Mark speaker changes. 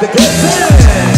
Speaker 1: the good thing.